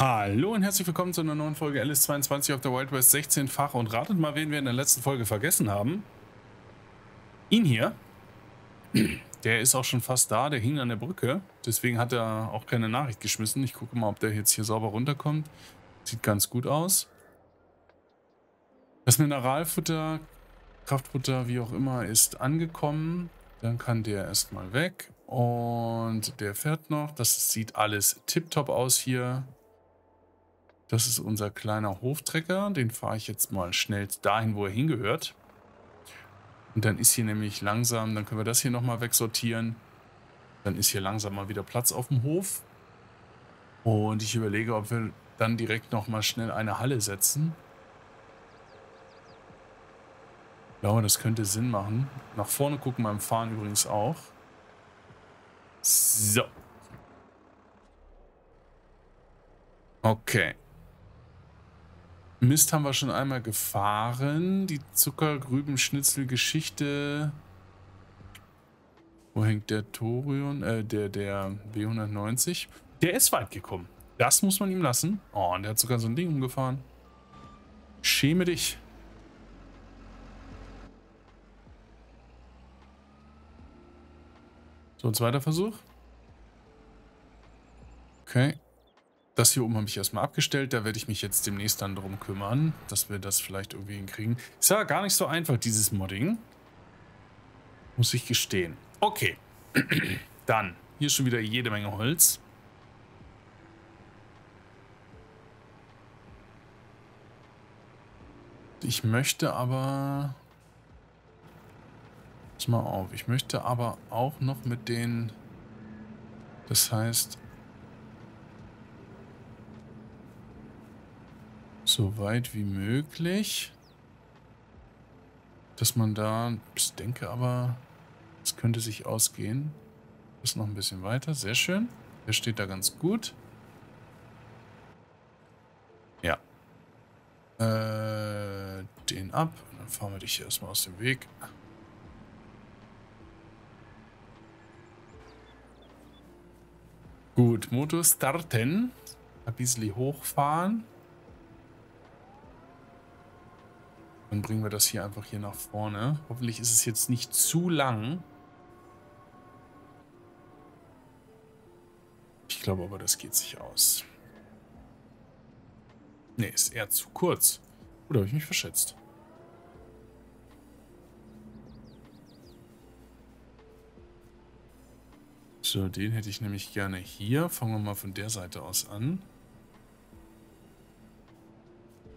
Hallo und herzlich willkommen zu einer neuen Folge LS22 auf der Wild West 16-fach und ratet mal, wen wir in der letzten Folge vergessen haben. Ihn hier. Der ist auch schon fast da, der hing an der Brücke. Deswegen hat er auch keine Nachricht geschmissen. Ich gucke mal, ob der jetzt hier sauber runterkommt. Sieht ganz gut aus. Das Mineralfutter, Kraftfutter, wie auch immer, ist angekommen. Dann kann der erstmal weg. Und der fährt noch. Das sieht alles tiptop aus hier. Das ist unser kleiner Hoftrecker. Den fahre ich jetzt mal schnell dahin, wo er hingehört. Und dann ist hier nämlich langsam, dann können wir das hier nochmal wegsortieren. Dann ist hier langsam mal wieder Platz auf dem Hof. Und ich überlege, ob wir dann direkt nochmal schnell eine Halle setzen. Ich glaube, das könnte Sinn machen. Nach vorne gucken beim Fahren übrigens auch. So. Okay. Mist haben wir schon einmal gefahren. Die Zuckergrübenschnitzel-Geschichte. Wo hängt der Torion? Äh, der, der B190. Der ist weit gekommen. Das muss man ihm lassen. Oh, und der hat sogar so ein Ding umgefahren. Schäme dich. So, ein zweiter Versuch. Okay. Das hier oben habe ich erstmal abgestellt. Da werde ich mich jetzt demnächst dann darum kümmern, dass wir das vielleicht irgendwie hinkriegen. Ist ja gar nicht so einfach, dieses Modding. Muss ich gestehen. Okay. dann. Hier ist schon wieder jede Menge Holz. Ich möchte aber... Pass mal auf. Ich möchte aber auch noch mit den... Das heißt, so weit wie möglich. Dass man da, ich denke aber, es könnte sich ausgehen. Das noch ein bisschen weiter, sehr schön. Der steht da ganz gut. Ja. Äh, den ab. Dann fahren wir dich hier erstmal aus dem Weg. Gut, Motor starten. Ein bisschen hochfahren. Dann bringen wir das hier einfach hier nach vorne. Hoffentlich ist es jetzt nicht zu lang. Ich glaube aber, das geht sich aus. Ne, ist eher zu kurz. Oder habe ich mich verschätzt? So, den hätte ich nämlich gerne hier. Fangen wir mal von der Seite aus an.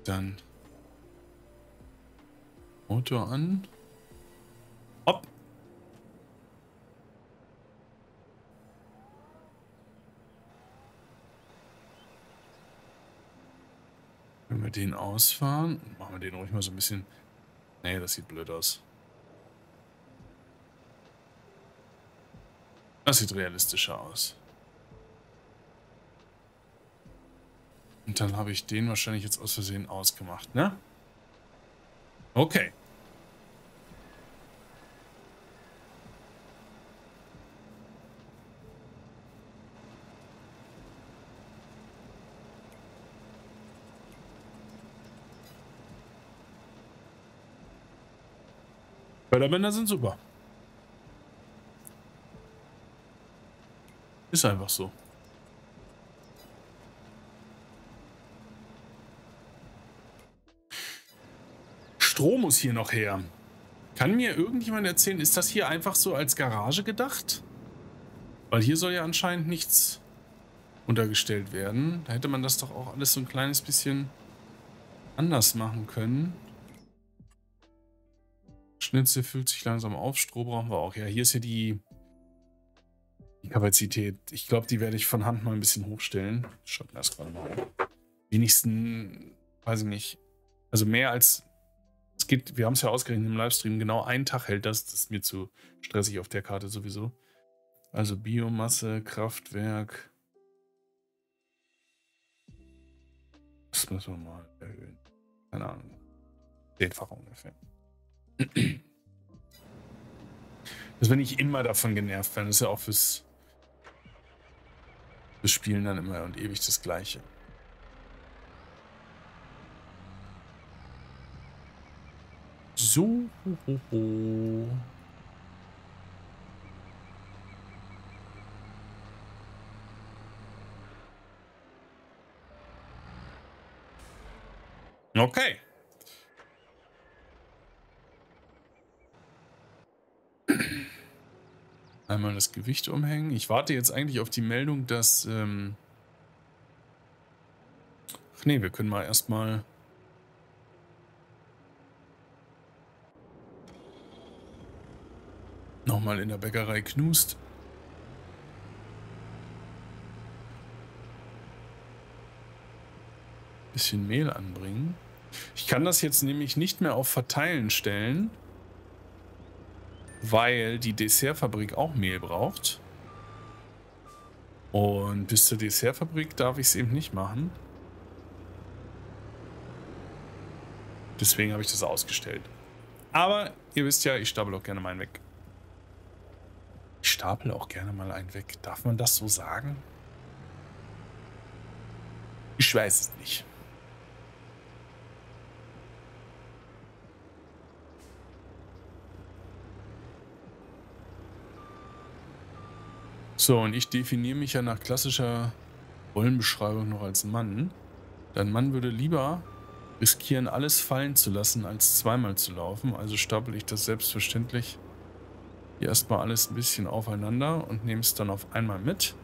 Dann Motor an. Hopp. Wenn wir den ausfahren, machen wir den ruhig mal so ein bisschen... Nee, das sieht blöd aus. Das sieht realistischer aus. Und dann habe ich den wahrscheinlich jetzt aus Versehen ausgemacht, ne? Okay. Förderbänder sind super. Ist einfach so. Muss hier noch her. Kann mir irgendjemand erzählen, ist das hier einfach so als Garage gedacht? Weil hier soll ja anscheinend nichts untergestellt werden. Da hätte man das doch auch alles so ein kleines bisschen anders machen können. Schnitzel füllt sich langsam auf. Stroh brauchen wir auch. Ja, hier ist ja die, die Kapazität. Ich glaube, die werde ich von Hand mal ein bisschen hochstellen. Schaut mir das gerade mal an. Wenigsten, weiß ich nicht. Also mehr als es geht, wir haben es ja ausgerechnet im Livestream, genau einen Tag hält das. Das ist mir zu stressig auf der Karte sowieso. Also Biomasse, Kraftwerk. Das müssen wir mal erhöhen. Keine Ahnung. Zehnfach ungefähr. Das bin ich immer davon genervt werden. Das ist ja auch fürs, fürs Spielen dann immer und ewig das Gleiche. So. Okay. Einmal das Gewicht umhängen. Ich warte jetzt eigentlich auf die Meldung, dass... Ähm Ach nee, wir können mal erstmal... Nochmal in der Bäckerei knust. Bisschen Mehl anbringen. Ich kann das jetzt nämlich nicht mehr auf Verteilen stellen, weil die Dessertfabrik auch Mehl braucht. Und bis zur Dessertfabrik darf ich es eben nicht machen. Deswegen habe ich das ausgestellt. Aber ihr wisst ja, ich stapel auch gerne mal einen weg. Ich stapel auch gerne mal einen weg. Darf man das so sagen? Ich weiß es nicht. So, und ich definiere mich ja nach klassischer Rollenbeschreibung noch als Mann. Dein Mann würde lieber riskieren, alles fallen zu lassen, als zweimal zu laufen. Also stapel ich das selbstverständlich hier erstmal alles ein bisschen aufeinander und nehme es dann auf einmal mit.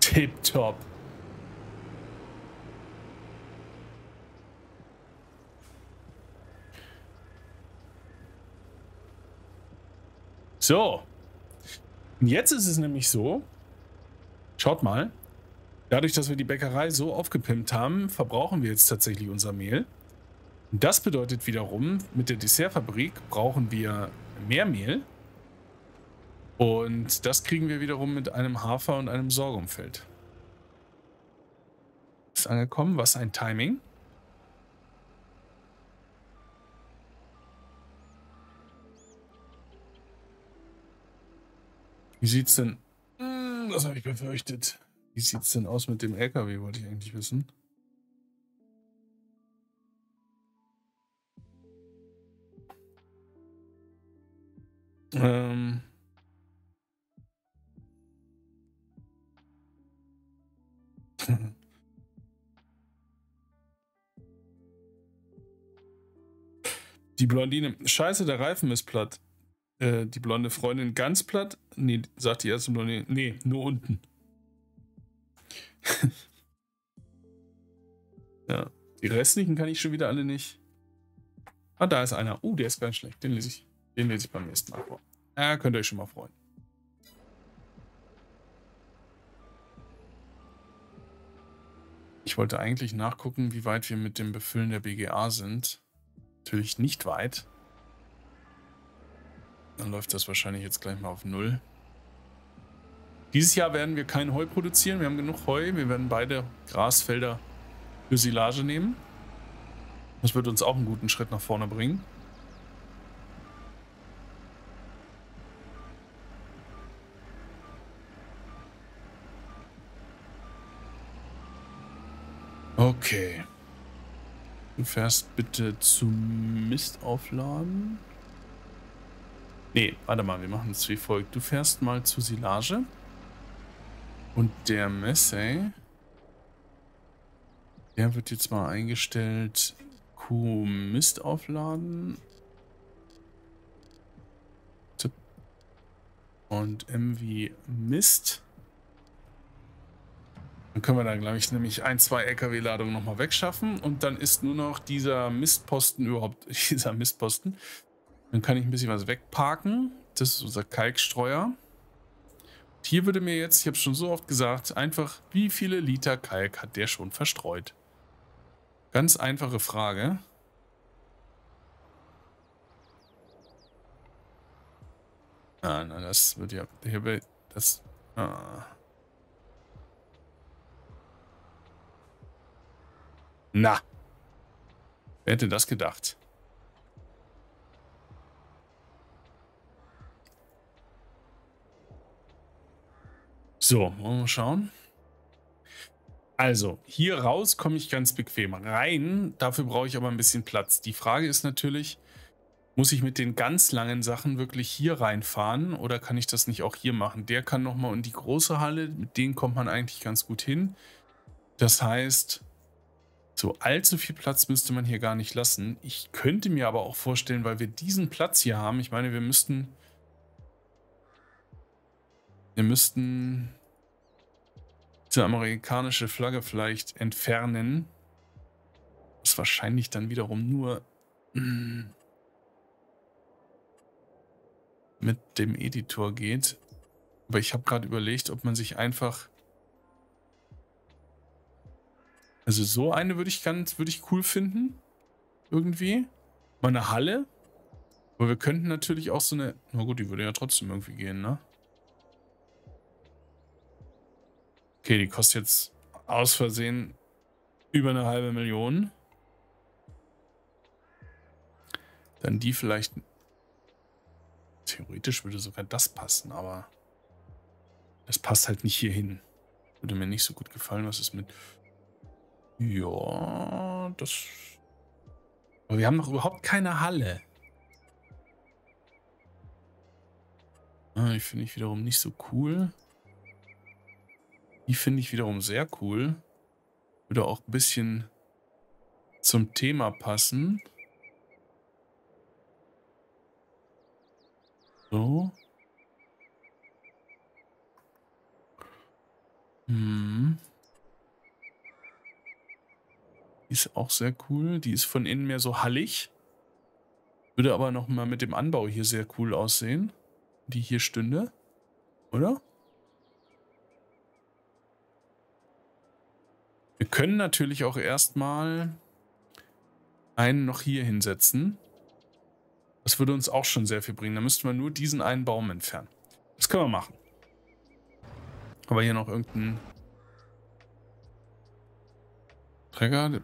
Tipptopp. So. Und jetzt ist es nämlich so, schaut mal, dadurch, dass wir die Bäckerei so aufgepimpt haben, verbrauchen wir jetzt tatsächlich unser Mehl. Das bedeutet wiederum, mit der Dessertfabrik brauchen wir mehr Mehl. Und das kriegen wir wiederum mit einem Hafer und einem Sorghumfeld. Ist angekommen, was ein Timing. Wie sieht's denn? Hm, das habe ich befürchtet. Wie sieht's denn aus mit dem LKW, wollte ich eigentlich wissen. Ähm. Die Blondine. Scheiße, der Reifen ist platt. Äh, die blonde Freundin ganz platt. Nee, sagt die erste Blondine. Nee, nur unten. ja. Die restlichen kann ich schon wieder alle nicht. Ah, da ist einer. Uh, der ist ganz schlecht. Den lese ich, den lese ich beim nächsten Mal vor. Ja, könnt ihr euch schon mal freuen. Ich wollte eigentlich nachgucken, wie weit wir mit dem Befüllen der BGA sind. Natürlich nicht weit. Dann läuft das wahrscheinlich jetzt gleich mal auf Null. Dieses Jahr werden wir kein Heu produzieren. Wir haben genug Heu. Wir werden beide Grasfelder für Silage nehmen. Das wird uns auch einen guten Schritt nach vorne bringen. Okay. Du fährst bitte zum Mist aufladen. Nee, warte mal, wir machen es wie folgt. Du fährst mal zu Silage. Und der Messe, der wird jetzt mal eingestellt. Q Mist aufladen. Und M Mist. Dann können wir dann, glaube ich, nämlich ein, zwei LKW-Ladungen nochmal wegschaffen und dann ist nur noch dieser Mistposten überhaupt, dieser Mistposten. Dann kann ich ein bisschen was wegparken. Das ist unser Kalkstreuer. Hier würde mir jetzt, ich habe es schon so oft gesagt, einfach, wie viele Liter Kalk hat der schon verstreut? Ganz einfache Frage. Ah, na, das wird ja, das, ah. Na. Wer hätte das gedacht? So, wollen wir mal schauen. Also, hier raus komme ich ganz bequem. Rein, dafür brauche ich aber ein bisschen Platz. Die Frage ist natürlich, muss ich mit den ganz langen Sachen wirklich hier reinfahren oder kann ich das nicht auch hier machen? Der kann nochmal in die große Halle, mit denen kommt man eigentlich ganz gut hin. Das heißt, so allzu viel Platz müsste man hier gar nicht lassen. Ich könnte mir aber auch vorstellen, weil wir diesen Platz hier haben, ich meine, wir müssten... Wir müssten diese amerikanische Flagge vielleicht entfernen. Was wahrscheinlich dann wiederum nur mit dem Editor geht. Aber ich habe gerade überlegt, ob man sich einfach... Also so eine würde ich ganz, würde ich cool finden. Irgendwie. Mal eine Halle. Aber wir könnten natürlich auch so eine... Na gut, die würde ja trotzdem irgendwie gehen, ne? Okay, die kostet jetzt aus Versehen über eine halbe Million. Dann die vielleicht... Theoretisch würde sogar das passen, aber... Das passt halt nicht hier hin. Würde mir nicht so gut gefallen. Was ist mit... Ja, das... Aber wir haben noch überhaupt keine Halle. Ah, die finde ich wiederum nicht so cool. Die finde ich wiederum sehr cool. Würde auch ein bisschen zum Thema passen. So. Hm. Die ist auch sehr cool. Die ist von innen mehr so hallig. Würde aber noch mal mit dem Anbau hier sehr cool aussehen. Die hier stünde. Oder? Wir können natürlich auch erstmal einen noch hier hinsetzen. Das würde uns auch schon sehr viel bringen. Da müssten wir nur diesen einen Baum entfernen. Das können wir machen. Aber hier noch irgendein Träger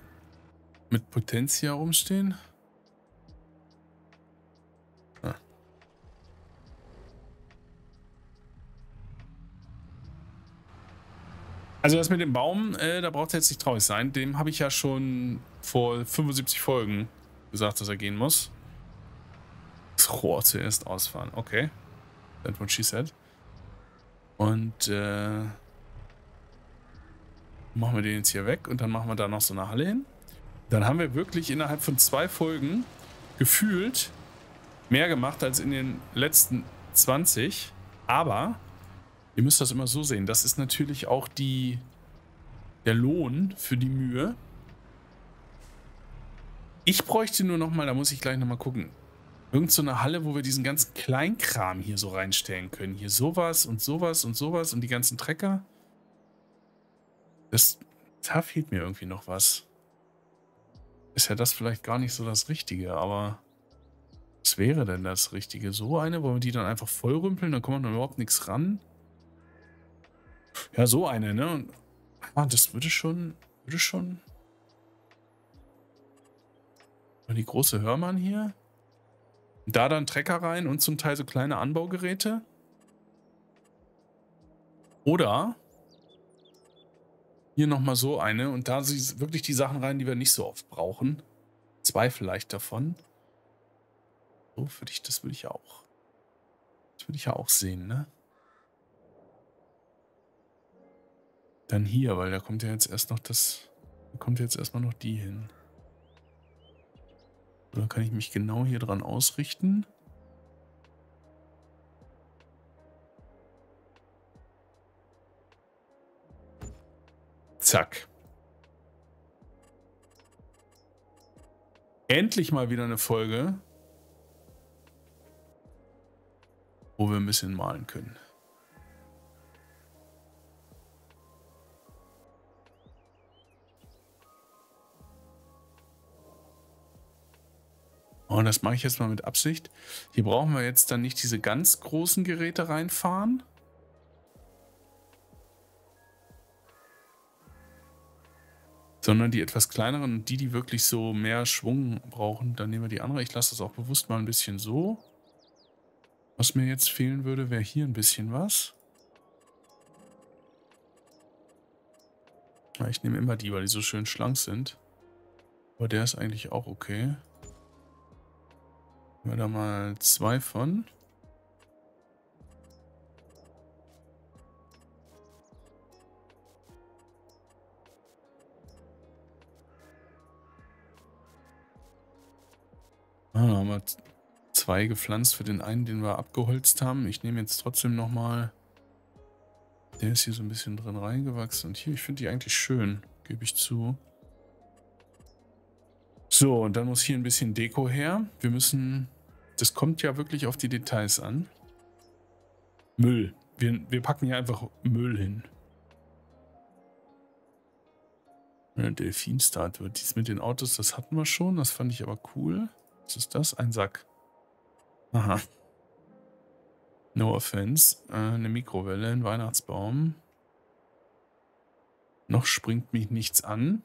mit Potentia rumstehen. Also das mit dem Baum, äh, da braucht er jetzt nicht traurig sein. Dem habe ich ja schon vor 75 Folgen gesagt, dass er gehen muss. Das Rohr zuerst ausfahren. Okay. That's what she said. Und äh, machen wir den jetzt hier weg und dann machen wir da noch so eine Halle hin. Dann haben wir wirklich innerhalb von zwei Folgen gefühlt mehr gemacht als in den letzten 20. Aber Ihr müsst das immer so sehen. Das ist natürlich auch die, der Lohn für die Mühe. Ich bräuchte nur noch mal, da muss ich gleich noch mal gucken, irgend so eine Halle, wo wir diesen ganzen Kleinkram hier so reinstellen können. Hier sowas und sowas und sowas und die ganzen Trecker. Das, da fehlt mir irgendwie noch was. Ist ja das vielleicht gar nicht so das Richtige, aber was wäre denn das Richtige? So eine, wollen wir die dann einfach vollrümpeln, dann kommt man überhaupt nichts ran. Ja, so eine, ne? Ah, das würde schon, würde schon. Und die große Hörmann hier. Da dann Trecker rein und zum Teil so kleine Anbaugeräte. Oder hier nochmal so eine und da sind wirklich die Sachen rein, die wir nicht so oft brauchen. Zwei vielleicht davon. So würde ich, das würde ich auch. Das würde ich ja auch sehen, ne? Dann hier, weil da kommt ja jetzt erst noch das. Da kommt jetzt erstmal noch die hin. Oder kann ich mich genau hier dran ausrichten? Zack. Endlich mal wieder eine Folge, wo wir ein bisschen malen können. Und das mache ich jetzt mal mit Absicht. Hier brauchen wir jetzt dann nicht diese ganz großen Geräte reinfahren. Sondern die etwas kleineren und die, die wirklich so mehr Schwung brauchen. Dann nehmen wir die andere. Ich lasse das auch bewusst mal ein bisschen so. Was mir jetzt fehlen würde, wäre hier ein bisschen was. Ich nehme immer die, weil die so schön schlank sind. Aber der ist eigentlich auch okay. Wir da mal zwei von. Ah, haben wir zwei gepflanzt für den einen, den wir abgeholzt haben. Ich nehme jetzt trotzdem nochmal... Der ist hier so ein bisschen drin reingewachsen. Und hier, ich finde die eigentlich schön, gebe ich zu. So, und dann muss hier ein bisschen Deko her. Wir müssen... Das kommt ja wirklich auf die Details an. Müll. Wir, wir packen hier einfach Müll hin. Eine Delfinstatue. Dies mit den Autos, das hatten wir schon. Das fand ich aber cool. Was ist das? Ein Sack. Aha. No offense. Äh, eine Mikrowelle, ein Weihnachtsbaum. Noch springt mich nichts an.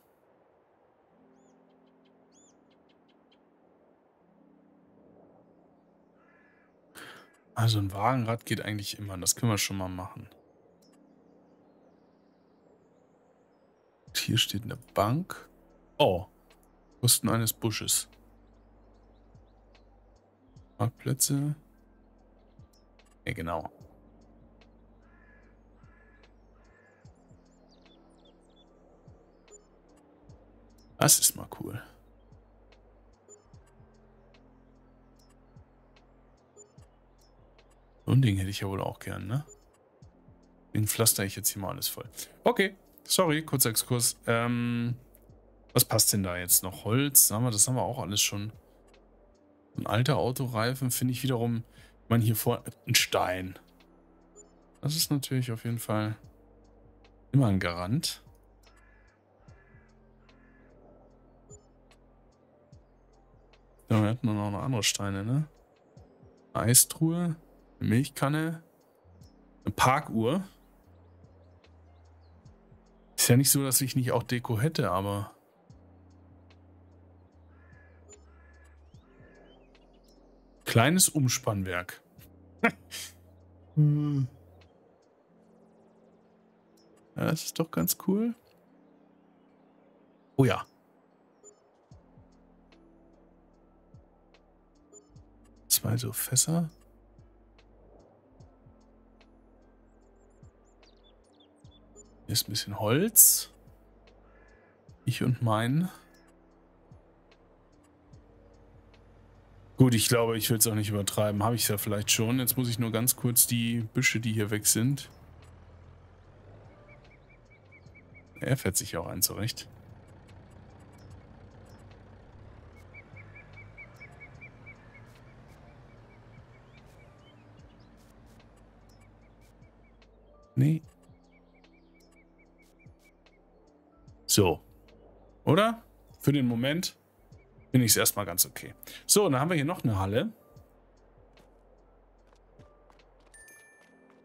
Also ein Wagenrad geht eigentlich immer. Das können wir schon mal machen. Und hier steht eine Bank. Oh. Kosten eines Busches. Parkplätze. Ja, genau. Das ist mal cool. So ein Ding hätte ich ja wohl auch gern, ne? Den pflaster ich jetzt hier mal alles voll. Okay, sorry, kurzer Exkurs. Ähm, was passt denn da jetzt noch? Holz, sagen wir, das haben wir auch alles schon. Ein alter Autoreifen finde ich wiederum, man hier vor, ein Stein. Das ist natürlich auf jeden Fall immer ein Garant. Ja, wir hatten noch andere Steine, ne? Eine Eistruhe, eine Milchkanne, eine Parkuhr. Ist ja nicht so, dass ich nicht auch Deko hätte, aber... Kleines Umspannwerk. hm. Ja, das ist doch ganz cool. Oh ja. Zwei so Fässer. Hier ist ein bisschen Holz. Ich und mein. Gut, ich glaube, ich will es auch nicht übertreiben. Habe ich es ja vielleicht schon. Jetzt muss ich nur ganz kurz die Büsche, die hier weg sind. Er fährt sich auch ein zurecht. So. Oder? Für den Moment finde ich es erstmal ganz okay. So, dann haben wir hier noch eine Halle.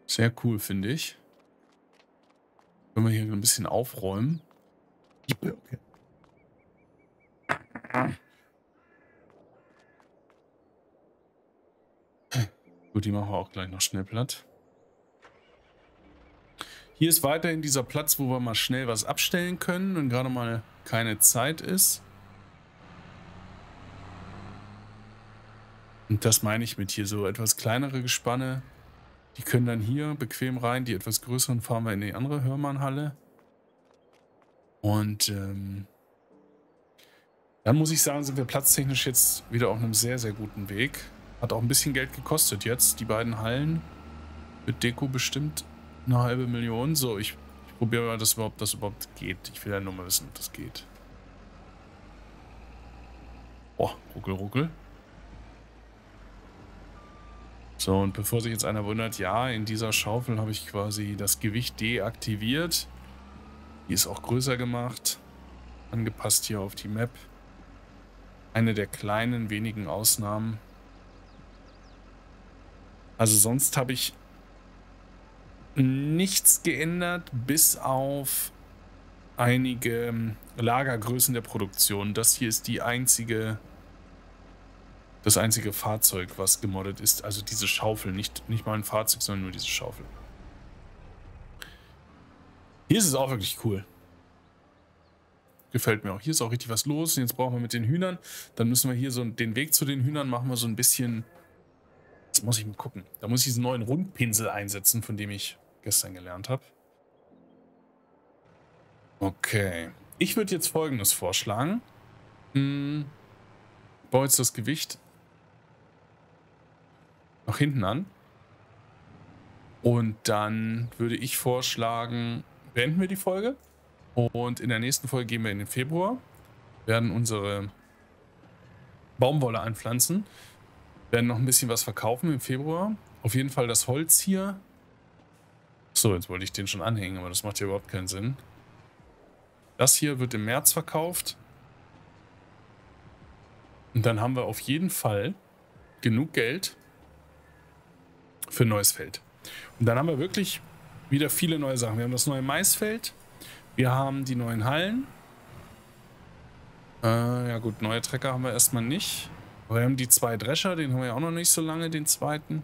Sehr cool, finde ich. Können wir hier ein bisschen aufräumen. Ja, okay. Gut, die machen wir auch gleich noch schnell platt. Hier ist weiterhin dieser Platz, wo wir mal schnell was abstellen können, wenn gerade mal keine Zeit ist. Und das meine ich mit hier so etwas kleinere Gespanne. Die können dann hier bequem rein. Die etwas größeren fahren wir in die andere Hörmannhalle. Und ähm, dann muss ich sagen, sind wir platztechnisch jetzt wieder auf einem sehr, sehr guten Weg. Hat auch ein bisschen Geld gekostet jetzt, die beiden Hallen. Mit Deko bestimmt eine halbe Million. So, ich, ich probiere mal, dass überhaupt, das überhaupt geht. Ich will ja nur mal wissen, ob das geht. Boah, ruckel, ruckel. So, und bevor sich jetzt einer wundert, ja, in dieser Schaufel habe ich quasi das Gewicht deaktiviert. Die ist auch größer gemacht. Angepasst hier auf die Map. Eine der kleinen, wenigen Ausnahmen. Also sonst habe ich nichts geändert, bis auf einige ähm, Lagergrößen der Produktion. Das hier ist die einzige das einzige Fahrzeug, was gemoddet ist. Also diese Schaufel, nicht, nicht mal ein Fahrzeug, sondern nur diese Schaufel. Hier ist es auch wirklich cool. Gefällt mir auch. Hier ist auch richtig was los. Jetzt brauchen wir mit den Hühnern. Dann müssen wir hier so den Weg zu den Hühnern machen wir so ein bisschen. Jetzt muss ich mal gucken. Da muss ich diesen neuen Rundpinsel einsetzen, von dem ich gestern gelernt habe. Okay. Ich würde jetzt folgendes vorschlagen. Hm, baue jetzt das Gewicht nach hinten an. Und dann würde ich vorschlagen, beenden wir die Folge. Und in der nächsten Folge gehen wir in den Februar, werden unsere Baumwolle einpflanzen, werden noch ein bisschen was verkaufen im Februar. Auf jeden Fall das Holz hier. So, jetzt wollte ich den schon anhängen, aber das macht ja überhaupt keinen Sinn. Das hier wird im März verkauft. Und dann haben wir auf jeden Fall genug Geld für ein neues Feld. Und dann haben wir wirklich wieder viele neue Sachen. Wir haben das neue Maisfeld. Wir haben die neuen Hallen. Äh, ja gut, neue Trecker haben wir erstmal nicht. Aber wir haben die zwei Drescher, den haben wir ja auch noch nicht so lange, den zweiten.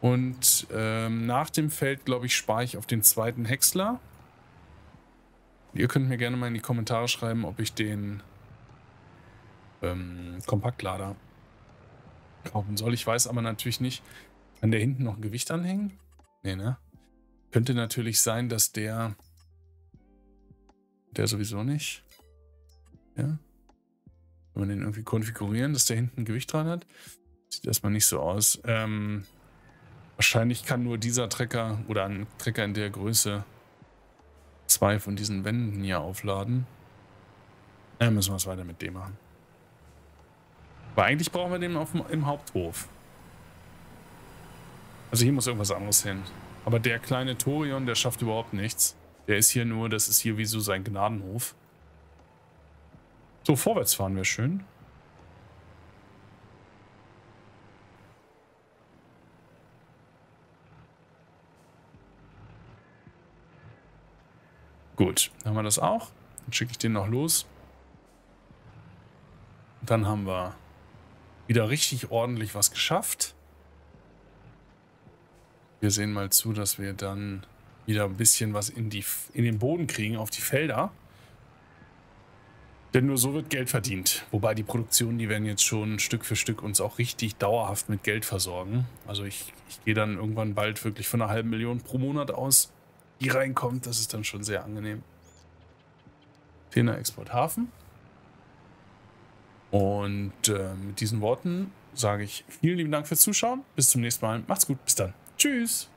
Und ähm, nach dem Feld, glaube ich, spare ich auf den zweiten Häcksler. Ihr könnt mir gerne mal in die Kommentare schreiben, ob ich den ähm, Kompaktlader kaufen soll. Ich weiß aber natürlich nicht, kann der hinten noch ein Gewicht anhängen? Nee, ne? Könnte natürlich sein, dass der der sowieso nicht. Ja. Wenn wir den irgendwie konfigurieren, dass der hinten ein Gewicht dran hat. Sieht erstmal nicht so aus. Ähm, wahrscheinlich kann nur dieser Trecker oder ein Trecker in der Größe zwei von diesen Wänden hier aufladen. Dann müssen wir es weiter mit dem machen. Aber eigentlich brauchen wir den auf, im Haupthof. Also hier muss irgendwas anderes hin. Aber der kleine Torion, der schafft überhaupt nichts. Der ist hier nur, das ist hier wie so sein Gnadenhof. So, vorwärts fahren wir schön. Gut, dann haben wir das auch. Dann schicke ich den noch los. Dann haben wir wieder richtig ordentlich was geschafft. Wir sehen mal zu, dass wir dann wieder ein bisschen was in, die, in den Boden kriegen, auf die Felder. Denn nur so wird Geld verdient. Wobei die Produktionen, die werden jetzt schon Stück für Stück uns auch richtig dauerhaft mit Geld versorgen. Also ich, ich gehe dann irgendwann bald wirklich von einer halben Million pro Monat aus, die reinkommt. Das ist dann schon sehr angenehm. Fener Export Hafen. Und äh, mit diesen Worten sage ich vielen lieben Dank fürs Zuschauen. Bis zum nächsten Mal. Macht's gut. Bis dann. Tschüss.